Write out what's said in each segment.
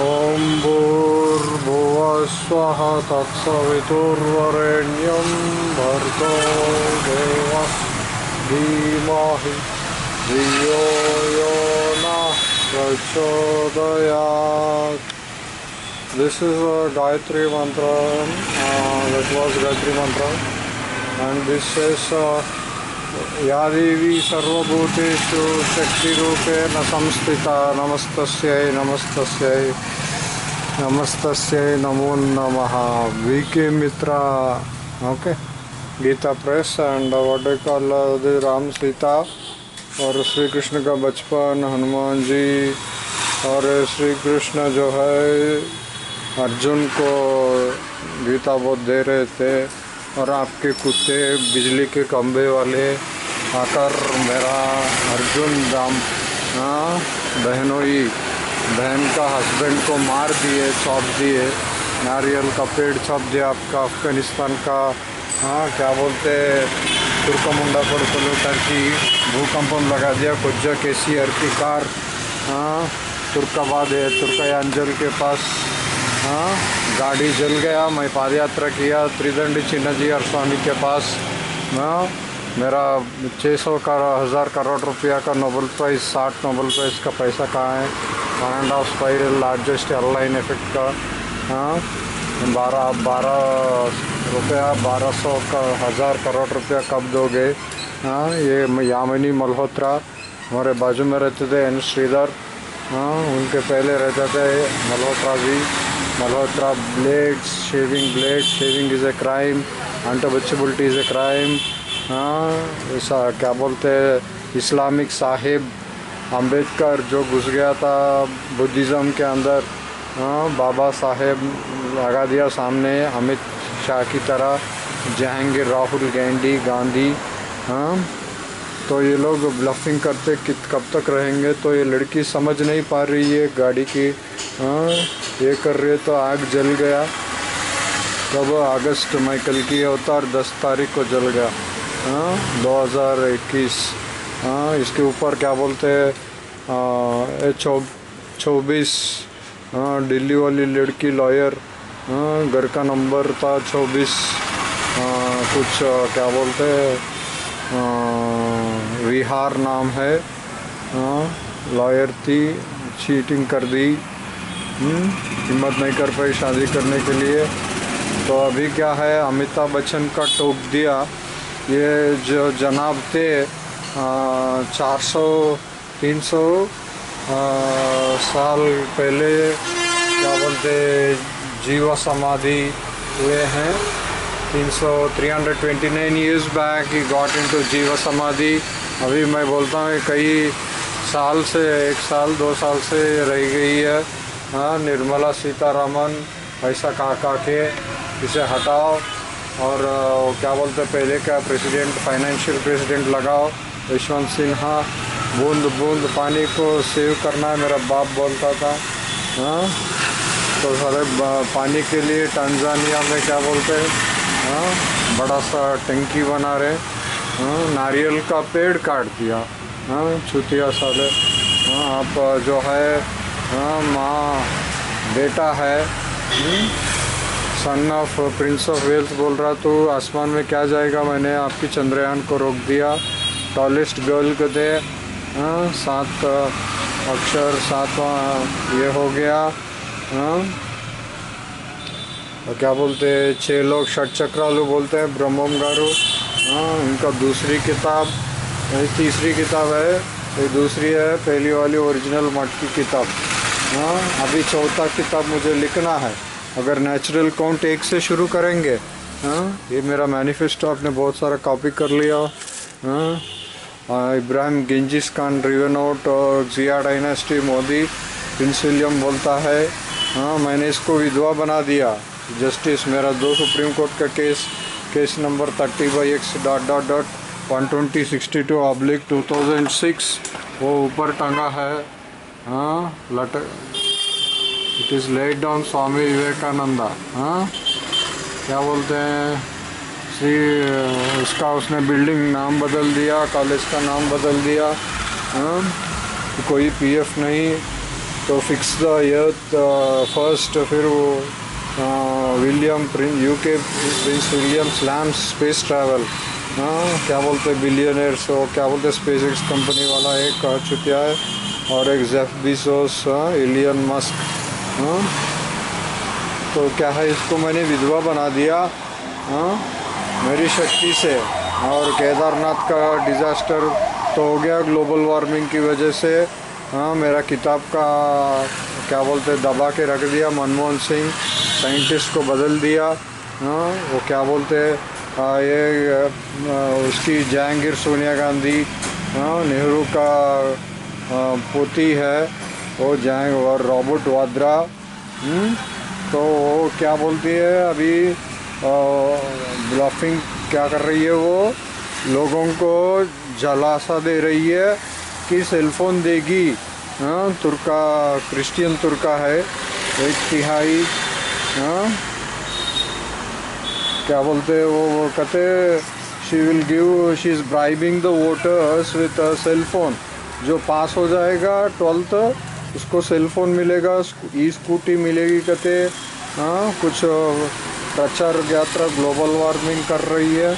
ॐ भूर्भुवस्वः तत्सवितुर्वरेण्यं भर्गो देवः धीमहि धियो यो नः प्रचोदयात् This is a Gayatri mantra, uh, that was Gayatri mantra and this says uh, या देवी सर्वभूतेषु शक्तिरूपेण संस्थिता नमस्तस्यै नमस्तस्यै नमस्तस्यै नमो नमः। V K Mitra. Okay Gita Press and what I call Ram Sita और श्री कृष्ण का बचपन, हनुमान जी और श्री कृष्ण जो है अर्जुन को गीता बोध दे रहे थे और आपके कुत्ते, बिजली के खंभे वाले आकर मेरा अर्जुन राम हाँ बहनोई, बहन का हस्बैंड को मार दिए चौप दिए, नारियल का पेड़ छाप दिया, आपका अफ़गानिस्तान का हाँ क्या बोलते, तुर्कमुंडा पड़पलो टर्की भूकंपम लगा दिया, कुज्जा, केसीआर की कार हाँ तुर्काबाद है तुर्कयांजल के पास हाँ गाड़ी जल गया, मैं पाद यात्रा किया, त्रिदंडी चिन्ह जी और स्वामी के पास हाँ मेरा 600 का, हज़ार करोड़ रुपया का नोबल प्राइज़ साठ नोबल प्राइज़ का पैसा कहाँ है? One and half spiral largest airline effect का हाँ? बारह बारह रुपया, बारह सौ का, हज़ार करोड़ रुपया कब दोगे? हाँ ये यामिनी मल्होत्रा हमारे बाजू में रहते थे, एन श्रीधर हाँ? उनके पहले रहते थे Malhotra ji. Malhotra blades shaving blade shaving is a crime untouchability is a crime हाँ ऐसा क्या बोलते हैं, इस्लामिक साहिब अंबेडकर जो घुस गया था बुद्धिज़्म के अंदर हाँ बाबा साहेब लगा दिया सामने, अमित शाह की तरह, जहांगीर राहुल गांधी गांधी हाँ तो ये लोग ब्लफिंग करते कि कब तक रहेंगे तो ये लड़की समझ नहीं पा रही है गाड़ी की हाँ ये कर रही तो आग जल गया। तब अगस्त में कल की अवतार दस तारीख को जल गया। दो हज़ार इक्कीस। हाँ इसके ऊपर क्या बोलते हैं? चौबीस। हाँ दिल्ली वाली लड़की लॉयर। हाँ घर का नंबर था चौबीस। कुछ क्या बोलते हैं? विहार नाम है। हाँ लॉयर थी चीटिंग कर दी। हिम्मत नहीं कर पाई शादी करने के लिए। तो अभी क्या है? अमिताभ बच्चन का टोक दिया। ये जो जनाब थे चार सौ, तीन सौ साल पहले क्या बोलते जीवा समाधि हुए हैं। 300 329 years back got into jiva samadhi. अभी मैं बोलता हूँ कई साल से, एक साल, दो साल से रह गई है। हाँ निर्मला सीतारामन, ऐसा कहा के, इसे हटाओ। और क्या बोलते पहले का प्रेसिडेंट, फाइनेंशियल प्रेसिडेंट लगाओ, यशवंत सिन्हा, बूंद बूंद पानी को सेव करना है मेरा बाप बोलता था हाँ? तो सारे पानी के लिए टांजानिया में क्या बोलते हैं हाँ? बड़ा सा टंकी बना रहे हाँ? नारियल का पेड़ काट दिया हाँ? छुतिया साले हाँ? आप जो है हाँ माँ, बेटा है son of prince of Wales बोल रहा तो आसमान में क्या जाएगा? मैंने आपकी चंद्रयान को रोक दिया। टॉलेस्ट गर्ल को दे। हाँ सात अक्षर सातवां ये हो गया। हाँ। और क्या बोलते हैं? छः लोग षट चक्रालु बोलते हैं ब्रह्मम गारू हाँ उनका दूसरी किताब तीसरी किताब है, ये दूसरी है, पहली वाली ओरिजिनल मठ की किताब। हाँ अभी चौथा किताब मुझे लिखना है। अगर नेचुरल काउंट एक से शुरू करेंगे हाँ ये मेरा मैनिफेस्टो आपने बहुत सारा कॉपी कर लिया हाँ। इब्राहिम गिंजिस खान रिवेनोट और जिया डायनेस्टी मोदी प्रिंसिलियम बोलता है हाँ मैंने इसको विधवा बना दिया। जस्टिस मेरा दो सुप्रीम कोर्ट का case case number thirty by X dot dot dot one twenty sixty two oblique two thousand six वो ऊपर टंगा है हाँ let it is let down Swami Vivekananda हाँ क्या बोलते हैं? श्री उसका उसने बिल्डिंग नाम बदल दिया कॉलेज का नाम बदल दिया हाँ? कोई पीएफ नहीं तो फिक्स द अर्थ फ़र्स्ट फिर वो William prince UK prince William slams space travel हाँ? क्या बोलते बिलियनर्स हो, क्या बोलते स्पेस एक्स कंपनी वाला एक कह चुका है, और एक जेफ बिसोस एलियन मस्क हाँ? तो क्या है इसको मैंने विधवा बना दिया हाँ? मेरी शक्ति से। और केदारनाथ का डिज़ास्टर तो हो गया ग्लोबल वार्मिंग की वजह से। हाँ मेरा किताब का क्या बोलते दबा के रख दिया मनमोहन सिंह साइंटिस्ट को बदल दिया हाँ? वो क्या बोलते हाँ, ये आ, उसकी जहांगीर सोनिया गांधी हाँ? नेहरू का आ, पोती है। वो जहांग और रॉबर्ट वाद्रा हम्म, तो वो क्या बोलती है अभी ब्लफिंग क्या कर रही है वो? लोगों को जलासा दे रही है कि सेलफोन देगी। हाँ तुर्का क्रिश्चियन तुर्का है एक तिहाई हाँ क्या बोलते हैं वो वो कहते she will give she is bribing the voters with cell phone जो पास हो जाएगा ट्वेल्थ उसको सेल फ़ोन मिलेगा ई स्कूटी मिलेगी, कहते हाँ कुछ प्रचार यात्रा ग्लोबल वार्मिंग कर रही है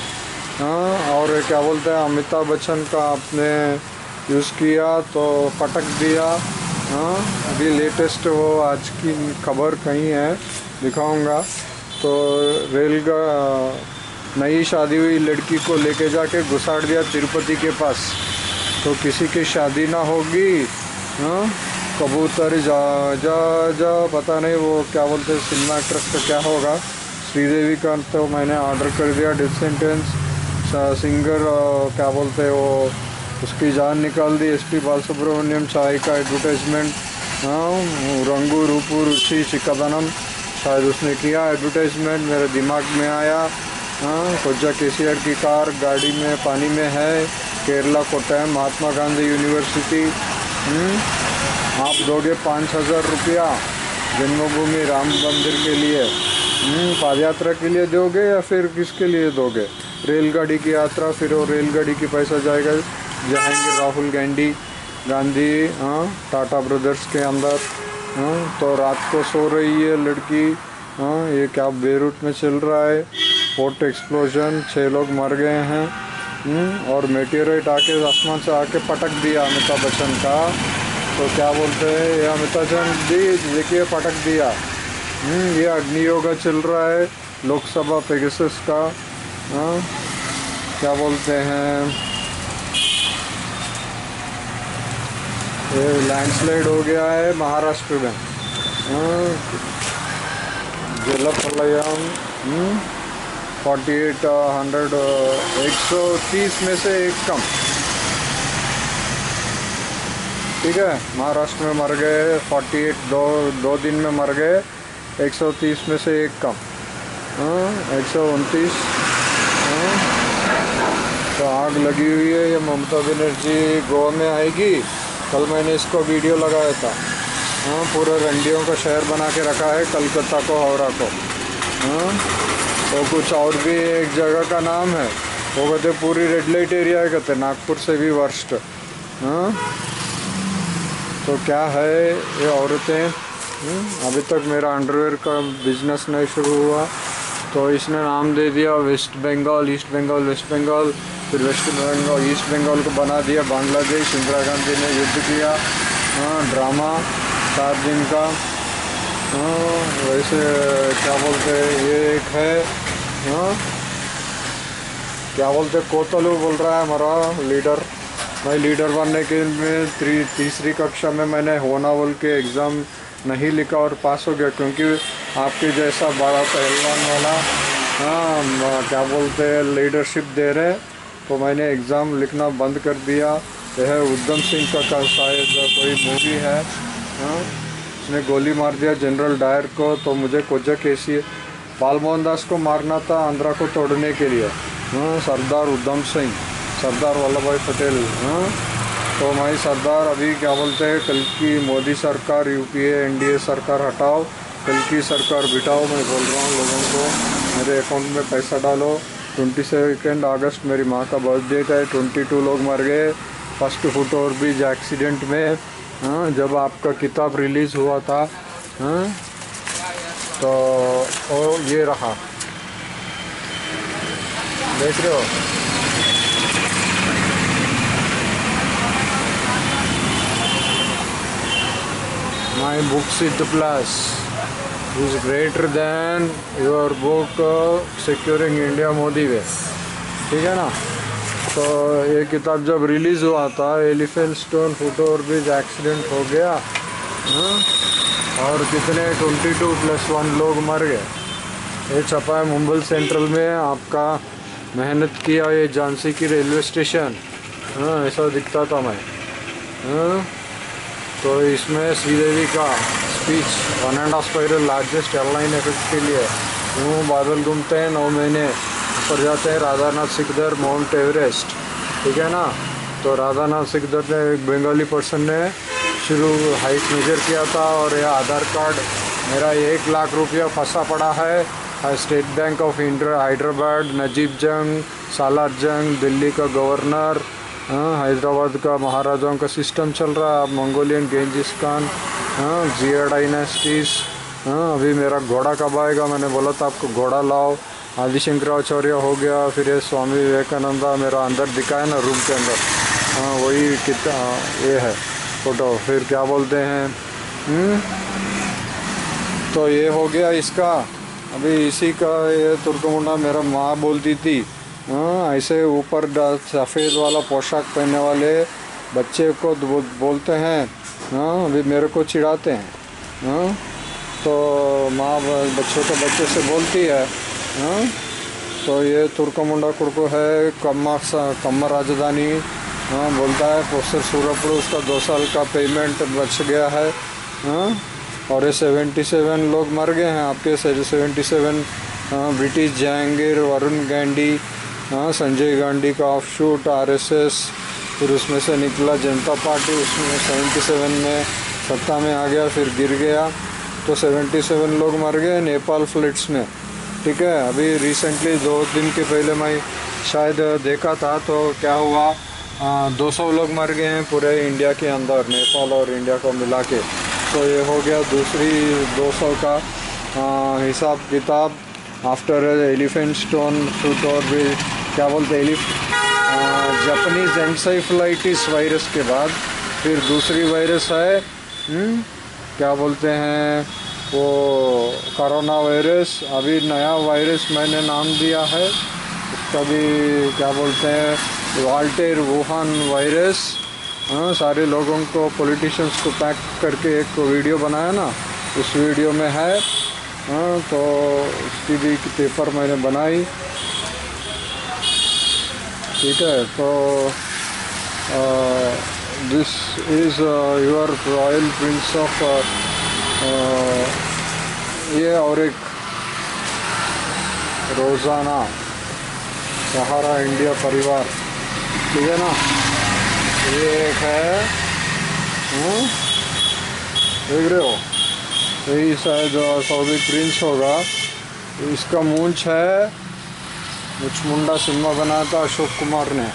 हाँ और क्या बोलते हैं, अमिताभ बच्चन का आपने यूज़ किया तो पटक दिया हाँ अभी लेटेस्ट वो आज की खबर कहीं है, दिखाऊँगा तो रेल का नई शादी हुई लड़की को लेके जाके घुसाड़ दिया तिरुपति के पास तो किसी की शादी ना होगी हाँ कबूतर, जा जा जा, पता नहीं वो क्या बोलते हैं, सिनेमा एक्ट्रेस का क्या होगा। श्रीदेवी का तो मैंने ऑर्डर कर दिया डेथ सेंटेंस सिंगर क्या बोलते हैं वो, उसकी जान निकाल दी एस पी बाल सुब्रमण्यम चाय का एडवर्टाइजमेंट हाँ रंगू, रूपू, रुचि चिकादनम शायद उसने किया एडवर्टाइजमेंट मेरे दिमाग में आया। हाँ कोजा के की कार, गाड़ी में, पानी में है, केरला कोट्टयम, महात्मा गांधी यूनिवर्सिटी आप दोगे पाँच हज़ार रुपया जन्मभूमि राम मंदिर के लिए? हम्म, पाद यात्रा के लिए दोगे या फिर किसके लिए दोगे? रेलगाड़ी की यात्रा फिर वो रेलगाड़ी की पैसा जाएगा। जाएँगे राहुल गांधी गांधी हाँ टाटा ब्रदर्स के अंदर हाँ तो रात को सो रही है लड़की। हाँ ये क्या बेरूट में चल रहा है? पोर्ट एक्सप्लोजन छः लोग मर गए हैं। हम्म, और मेटेराइट आके आसमान से आके पटक दिया अमिताभ बच्चन का। तो क्या बोलते हैं ये अमिताभ बच्चन दी देखिए पटक दिया। हम्म, ये अग्नि योगा चल रहा है लोकसभा पेगसिस का। हाँ क्या बोलते हैं? ये लैंडस्लाइड हो गया है महाराष्ट्र में। जल प्रलयम फोर्टी एट हंड्रेड एक सौ तीस में से एक कम। ठीक है? महाराष्ट्र में मर गए फोर्टी एट दो दो दिन में मर गए, एक सौ तीस में से एक कम। एक सौ उनतीस। तो आग लगी हुई है, ये ममता बनर्जी गोवा में आएगी। कल मैंने इसको वीडियो लगाया था। हाँ पूरे रंडियों का शहर बना के रखा है, कलकत्ता को, हावड़ा को। हाँ तो कुछ और भी एक जगह का नाम है। वो कहते पूरी रेड लाइट एरिया है, कहते नागपुर से भी वर्स्ट। हाँ। तो क्या है ये औरतें? हाँ, अभी तक मेरा अंडरवेयर का बिज़नेस नहीं शुरू हुआ। तो इसने नाम दे दिया West Bengal East Bengal West Bengal फिर वेस्ट बंगाल ईस्ट बंगाल को बना दिया बांग्लादेश इंदिरा गांधी ने युद्ध किया। हाँ ड्रामा सात दिन का। हाँ वैसे क्या बोलते ये एक है। हाँ क्या बोलते कोतलू बोल रहा है हमारा लीडर मैं लीडर बनने के में तीसरी कक्षा में मैंने होना बोल के एग्ज़ाम नहीं लिखा और पास हो गया क्योंकि आपके जैसा बड़ा पहलवान वाला हाँ क्या बोलते हैं लीडरशिप दे रहे तो मैंने एग्ज़ाम लिखना बंद कर दिया। यह उद्धम सिंह का, का शायद कोई मूवी है हाँ उसने गोली मार दिया जनरल डायर को तो मुझे कोजा कैसी बाल मोहन दास को मारना था आंध्रा को तोड़ने के लिए हाँ सरदार उद्धम सिंह। सरदार वल्लभ भाई पटेल हाँ? तो मैं सरदार अभी क्या बोलते हैं, कल की मोदी सरकार, यूपीए, एनडीए सरकार हटाओ, कल की सरकार बिठाओ, मैं बोल रहा हूँ लोगों को, मेरे अकाउंट में पैसा डालो। ट्वेंटी सेकेंड अगस्त मेरी माँ का बर्थडे था ट्वेंटी टू लोग मर गए। फ़र्स्ट फुट और ब्रिज एक्सीडेंट में हाँ जब आपका किताब रिलीज़ हुआ था हाँ तो ओ ये रहा। देख रहे हो? My book Siddh Plus. Is greater than your book uh, Securing India Modi Way. ठीक है ना? तो ये किताब जब रिलीज़ हुआ था elephant stone foot over bridge accident हो गया हाँ? और कितने? 22 प्लस वन लोग मर गए। ये छपा है मुंबई सेंट्रल में आपका मेहनत किया ये झांसी की रेलवे स्टेशन हाँ ऐसा दिखता था मैं। हाँ? तो इसमें श्रीदेवी का speech one and half spiral largest airline effect के लिए यूँ बादल घूमते हैं, नौ महीने ऊपर जाते हैं, राधानाथ, सिकदर, माउंट एवरेस्ट। ठीक है ना? तो राधानाथ, सिकदर ने एक बंगाली पर्सन ने शुरू हाइट मेजर किया था और यह आधार कार्ड मेरा एक लाख रुपया फंसा पड़ा है। State Bank of India, Hyderabad, Najib Jung, Salar Jung, Delhi का गवर्नर हाँ हैदराबाद का महाराजाओं का सिस्टम चल रहा है। अब मंगोलियन गेंजिस खान हाँ जिया डायनेस्टीज हाँ अभी मेरा घोड़ा कब आएगा? मैंने बोला था आपको घोड़ा लाओ। आदिशंकराचार्य हो गया, फिर ये स्वामी विवेकानंदा, मेरा अंदर दिखा है ना रूम के अंदर। हाँ वही कितना, ये है फ़ोटो फिर क्या बोलते हैं? हुँ? तो ये हो गया इसका। अभी इसी का ये तुर्कमुंडा मेरा माँ बोलती थी। हाँ ऐसे ऊपर सफ़ेद वाला पोशाक पहनने वाले बच्चे को बोलते हैं हाँ अभी मेरे को चिढ़ाते हैं हाँ तो माँ बच्चों को बच्चे से बोलती है हाँ तो ये तुर्कमुंडा कुड़को है, कम्मा कम्मा राजधानी हाँ बोलता है प्रोफेसर सूरपुर उसका दो साल का पेमेंट बच गया है हाँ और ये सेवेंटी सेवन लोग मर गए हैं, आपके seventy seven British Jahangir, Varun Gandhi हाँ संजय गांधी का ऑफ़ शूट आर फिर उसमें से निकला जनता पार्टी, उसमें सेवेंटी सेवन में सत्ता में आ गया, फिर गिर गया। तो सेवेंटी सेवन लोग मर गए नेपाल फ्लिट्स में। ठीक है, अभी रिसेंटली दो दिन के पहले मैं शायद देखा था तो क्या हुआ दो सौ लोग मर गए हैं पूरे इंडिया के अंदर, नेपाल और इंडिया को मिला के। तो ये हो गया दूसरी 200 का हिसाब किताब आफ्टर एलिफेंट स्टोन शूट और भी क्या बोलते एलिफ जापानीज एनसाइफ्लाइटिस वायरस के बाद फिर दूसरी वायरस है हुँ? हम्म, क्या बोलते हैं? वो कोरोना वायरस अभी नया वायरस मैंने नाम दिया है। उसका भी क्या बोलते हैं? वाल्टेर वुहान वायरस हाँ सारे लोगों को पॉलिटिशियंस को पैक करके एक वीडियो बनाया ना उस वीडियो में है। हाँ तो उसकी भी पेपर मैंने बनाई। ठीक है तो this is your royal prince of ये और एक रोज़ाना सहारा इंडिया परिवार, ठीक है ना? ये एक है हाँ? देख रहे हो? यही शायद सऊदी प्रिंस होगा। इसका मूंछ है मुचमुंडा सिनेमा बनाया था, अशोक कुमार ने।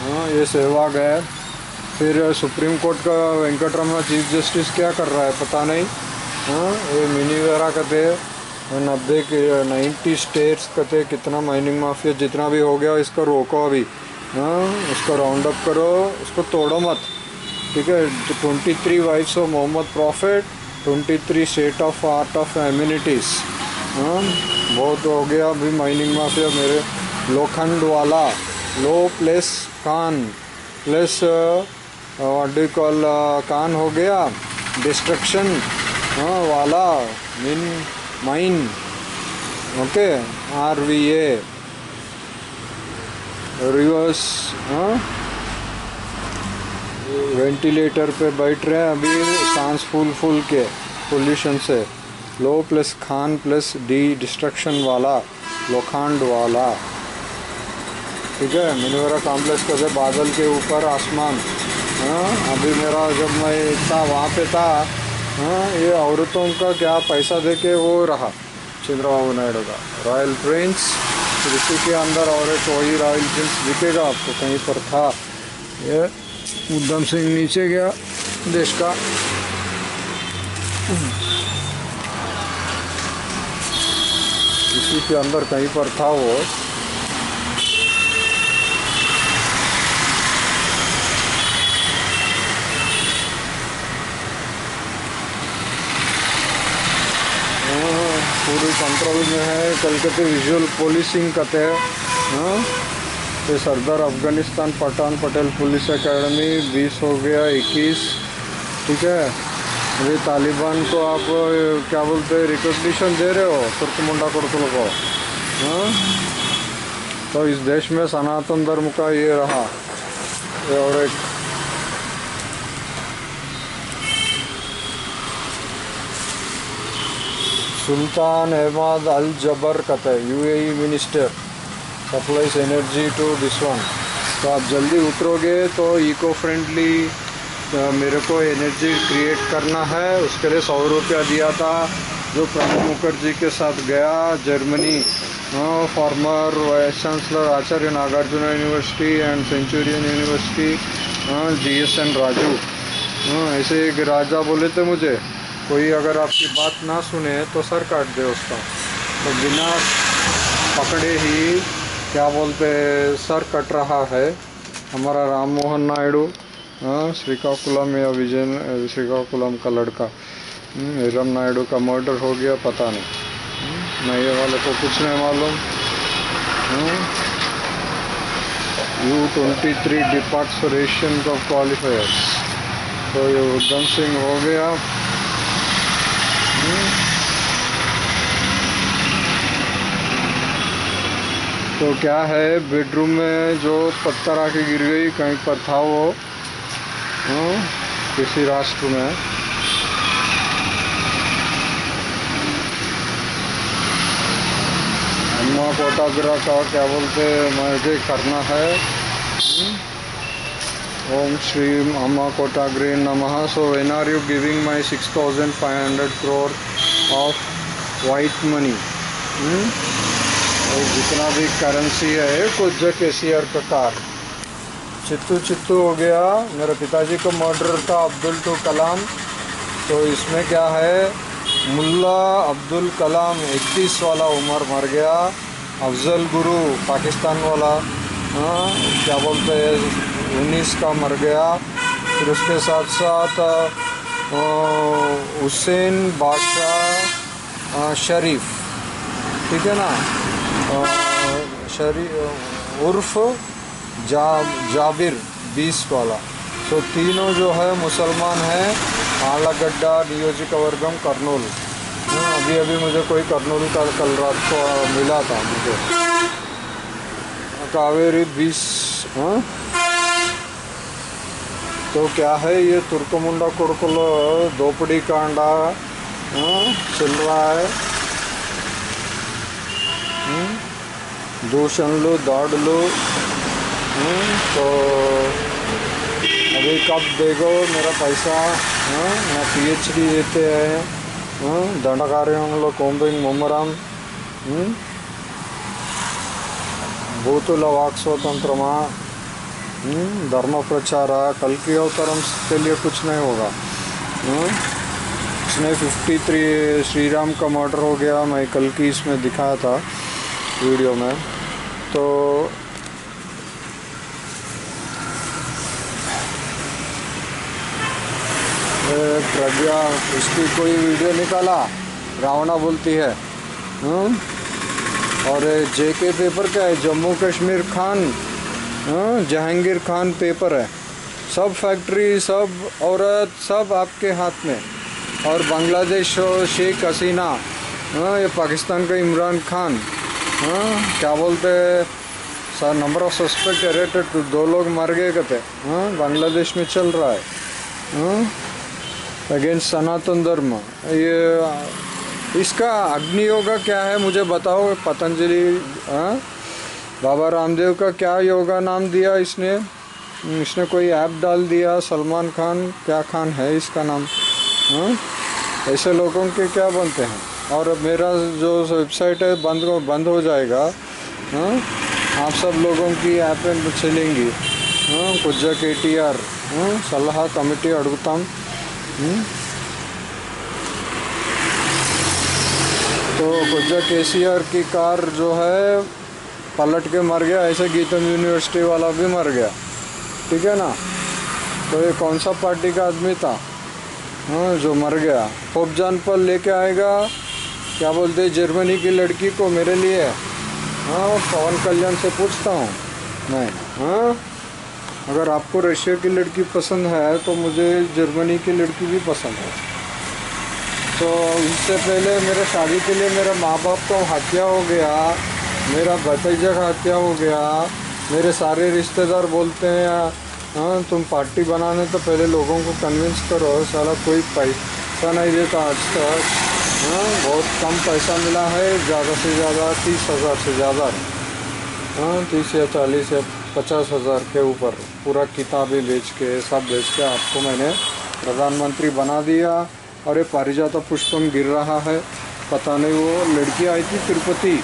हाँ ये सहवाग है। फिर सुप्रीम कोर्ट का वेंकटरमना चीफ जस्टिस क्या कर रहा है, पता नहीं। हाँ ये मिनी वेरा कहते नब्बे के नाइन्टी स्टेट्स कहते कितना माइनिंग माफिया, जितना भी हो गया, इसको रोको अभी। हाँ उसको राउंड अप करो, उसको तोड़ो मत। ठीक है twenty three wifes of Mohammad prophet twenty three state of art of amenities हाँ। बहुत हो गया अभी माइनिंग माफिया मेरे। लोखंड वाला लो प्लेस कान प्लेस वाट कॉल कान हो गया। डिस्ट्रक्शन वाला, मिन, mine, okay are we a reverse ventilator पे बैठ रहे हैं अभी, सांस फूल फूल के, पोल्यूशन से। Low plus Khan plus D destruction वाला, लोखंड वाला। ठीक है? मिनवरा कॉम्प्लेक्स का बादल के ऊपर आसमान। हाँ? अभी मेरा जब मैं था, वहाँ पे था हाँ ये औरतों का क्या पैसा दे के वो रहा, चंद्रबाबू नायडू का। रॉयल प्रिंस इसी के अंदर और एक वही रॉयल प्रिंस दिखेगा आपको, कहीं पर था। ये उद्धम सिंह नीचे गया, देश का। इसी के अंदर कहीं पर था वो। हाँ, पूरी कंट्रोल में है कलकत्ते विजुअल पुलिसिंग कहते हैं ये सरदार अफ़गानिस्तान पठान पटेल पुलिस एकेडमी बीस हो गया इक्कीस ठीक है? अभी तालिबान को आप क्या बोलते हैं रिकॉग्निशन दे रहे हो, तुर्क मुंडा कुर्कुल को? हाँ? तो इस देश में सनातन धर्म का ये रहा। ये और एक सुल्तान अहमद अल जबर कहते हैं UAE minister supplies energy to this one तो आप जल्दी उतरोगे तो इको फ्रेंडली मेरे को एनर्जी क्रिएट करना है। उसके लिए सौ रुपया दिया था, जो प्रणब मुखर्जी के साथ गया Germany former vice chancellor Acharya Nagarjuna university and Centurion university G S N Raju ऐसे एक राजा बोले थे मुझे, कोई अगर आपकी बात ना सुने तो सर काट दे उसका। तो बिना पकड़े ही, क्या बोलते, सर कट रहा है हमारा राम मोहन नायडू। श्रीकाकुलम या विजय श्रीकाकुलम का लड़का। हम्म, नायडू का मर्डर हो गया पता नहीं। हम्म, मैं वाले को कुछ नहीं मालूम। U twenty three departs for Asian cup qualifiers तो ये उद्धम सिंह हो गया। तो क्या है बेडरूम में जो पत्थर आके गिर गई कहीं पर था वो। हाँ, किसी राष्ट्र में। अम्मा कोटाग्रा का क्या बोलते मुझे करना है? ओम श्री अम्मा कोटाग्रे नमः। So when are you giving five hundred crore of white money और जितना भी करेंसी है, कुछ के सी आर का कार चित्तू चित्तू हो गया मेरे पिताजी को मर्डर था अब्दुल टू कलाम। तो इसमें क्या है? मुल्ला अब्दुल कलाम 31 वाला उम्र मर गया अफजल गुरु पाकिस्तान वाला। हाँ, क्या बोलते हैं? उन्नीस का मर गया। फिर उसके साथ साथ हुसैन बादशाह शरीफ। ठीक है ना? अ, शरी उर्फ़ जा जाबिर, बीस वाला। सो तीनों जो है मुसलमान हैं, आलागड्डा नियोजित वर्गम करनूल हाँ, अभी अभी मुझे कोई करनूल का कल रात को मिला था मुझे। कावेरी बीस हाँ? तो क्या है ये तुर्कमुंडा, कुर्कुल, दोपड़ी कांडा हाँ, चल रहा है? दूषण लो दाड़ लो हूँ तो अभी कब देखो मेरा पैसा? हाँ मैं पी एच डी देते हैं। हाँ दंडकारी हम लोग कोम्बिंग मुमराम। हम्म, भूतुल वाक् स्वतंत्र माँ हम्म, धर्म प्रचार कल की अवतरण के लिए कुछ नहीं होगा। हाँ, इसमें फिफ्टी थ्री श्री राम का मर्डर हो गया, मैं कल की इसमें दिखाया था वीडियो में। तो प्रज्ञा उसकी कोई वीडियो निकाला? रावणा बोलती है हम्म? और जे के पेपर क्या है? जम्मू कश्मीर खान हाँ, जहांगीर खान पेपर है। सब फैक्ट्री सब औरत सब आपके हाथ में। और बांग्लादेश शेख हसीना हाँ, ये पाकिस्तान का इमरान खान हाँ, क्या बोलते हैं? Sir number of suspect arrested दो लोग मर गए कहते हाँ। बांग्लादेश में चल रहा है। हाँ अगेंस्ट सनातन धर्म ये, इसका अग्नि योगा क्या है, मुझे बताओ, पतंजलि हाँ? बाबा रामदेव का क्या योगा नाम दिया इसने? हम्म, इसने कोई ऐप डाल दिया, सलमान खान क्या खान है इसका नाम? हा? ऐसे लोगों के क्या बनते हैं? और मेरा जो वेबसाइट है, बंद बंद हो जाएगा, हा? आप सब लोगों की ऐपें चलेंगी कुज्जा हाँ? के टी आर हाँ? सलाह कमेटी अड़गुताम। तो गुज्जा केसीआर की कार जो है, पलट के मर गया, ऐसे गीतम यूनिवर्सिटी वाला भी मर गया। ठीक है ना? तो ये कौन सा पार्टी का आदमी था? हाँ जो मर गया। होपजान पर लेके आएगा। क्या बोलते जर्मनी की लड़की को मेरे लिए। हाँ पवन कल्याण से पूछता हूँ। मैं हाँ? अगर आपको रशिया की लड़की पसंद है तो मुझे जर्मनी की लड़की भी पसंद है। तो इससे पहले मेरे शादी के लिए मेरे माँ बाप का हत्या हो गया, मेरा भतीजा का हत्या हो गया, मेरे सारे रिश्तेदार बोलते हैं हाँ तुम पार्टी बनाने तो पहले लोगों को कन्विंस करो, साला कोई पैसा नहीं देता आज तक। हाँ बहुत कम पैसा मिला है, ज़्यादा से ज़्यादा तीस हज़ार से ज़्यादा। हाँ तीस या चालीस या पचास हज़ार के ऊपर पूरा किताबें बेच के सब बेच के आपको मैंने प्रधानमंत्री बना दिया। और ये पारिजाता पुष्पम गिर रहा है। पता नहीं वो लड़की आई थी तिरुपति।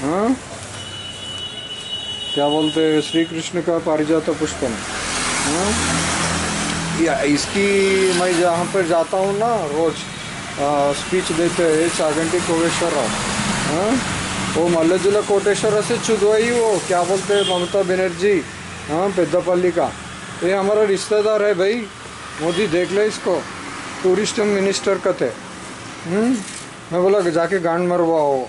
हाँ? क्या बोलते हैं? श्री कृष्ण का पारिजाता पुष्पम। हाँ? या इसकी मैं जहाँ पर जाता हूँ ना रोज स्पीच देते हैं चागंटी कोटेश्वर हाँ? वो मल्लजुला कोटेश्वर से चुदवाई वो क्या बोलते हैं ममता बनर्जी? हाँ पेद्दापल्ली का। ये हमारा रिश्तेदार है भाई। मोदी, देख ले इसको। टूरिस्ट मिनिस्टर का थे। हम्म? मैं बोला, जाके गांड मरवा हो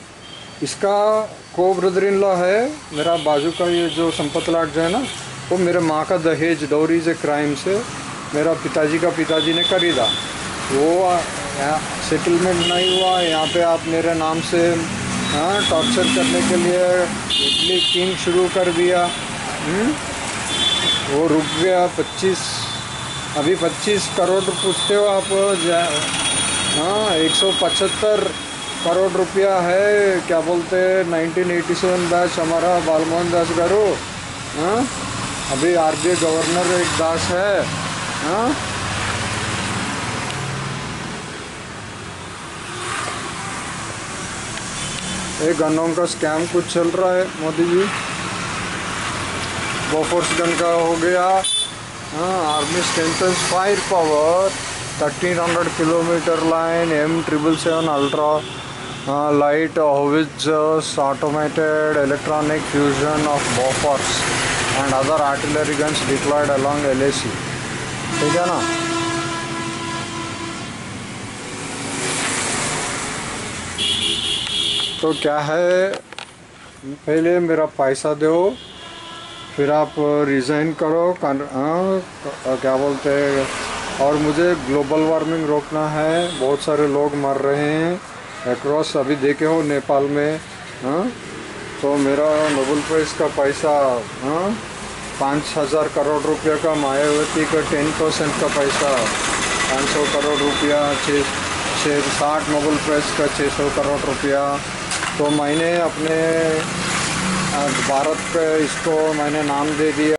इसका को ब्रदर इन लॉ है, मेरा बाजू का ये जो संपत लाट जो है ना, वो मेरे माँ का दहेज डोरीज ए क्राइम से मेरा पिताजी का पिताजी ने खरीदा। वो सेटलमेंट नहीं हुआ। यहाँ पे आप मेरे नाम से हाँ टॉर्चर करने के लिए इडली किंग शुरू कर दिया। हम्म? वो रुक गया 25 अभी 25 करोड़ पूछते हो आप हाँ एक सौ पचहत्तर करोड़ रुपया है, क्या बोलते हैं 1987 बैच हमारा बालमोहन दास गारू हाँ? अभी आरबीआई गवर्नर एक दास है हाँ? ये गनों का स्कैम कुछ चल रहा है, मोदी जी। बोफोर्स गन का हो गया। हाँ army strengthen fire power thirteen hundred kilometre line M triple seven ultra हाँ light हॉविज automated electronic fusion of Bofors and other artillery guns deployed along L ठीक है ना? तो क्या है? पहले मेरा पैसा दो। फिर आप रिज़ाइन करो। कन- हाँ, क्या बोलते हैं? और मुझे ग्लोबल वार्मिंग रोकना है। बहुत सारे लोग मर रहे हैं। अक्रॉस अभी देखे हो नेपाल में। हाँ तो मेरा नोबल प्राइज़ का पैसा हाँ पाँच हज़ार करोड़ रुपया का मायावती का टेन परसेंट का पैसा पाँच सौ करोड़ रुपया छः छः साठ नोबल प्राइज़ का छः सौ करोड़ रुपया तो मैंने अपने भारत पे इसको मैंने नाम दे दिया।